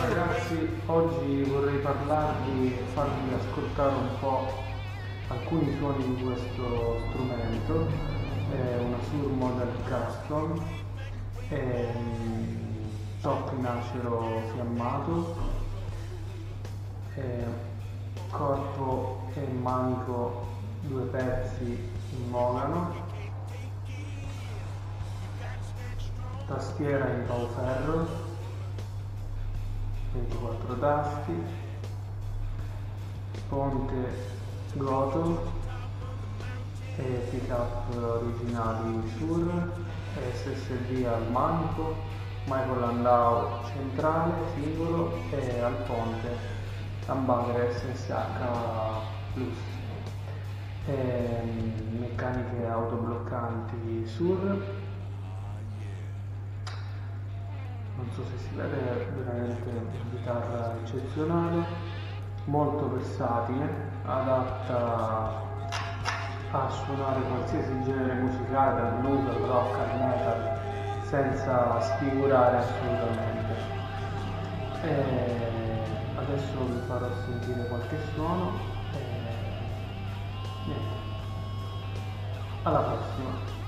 Ragazzi, oggi vorrei parlarvi e farvi ascoltare un po' alcuni suoni di questo strumento. È una Surmodel Custom, è mm, top in acero fiammato, è corpo e manico due pezzi in mogano. Tastiera in pauferro 24 tasti, ponte Goto e pick-up originali Sur, SSD al manico, Michael Landau centrale, singolo e al ponte Humbucker SSH Plus. E, meccaniche autobloccanti Sur non so se si vede, è veramente una chitarra eccezionale, molto versatile, adatta a suonare qualsiasi genere musicale, dal blues al rock al metal, senza sfigurare assolutamente. E adesso vi farò sentire qualche suono e niente. Alla prossima!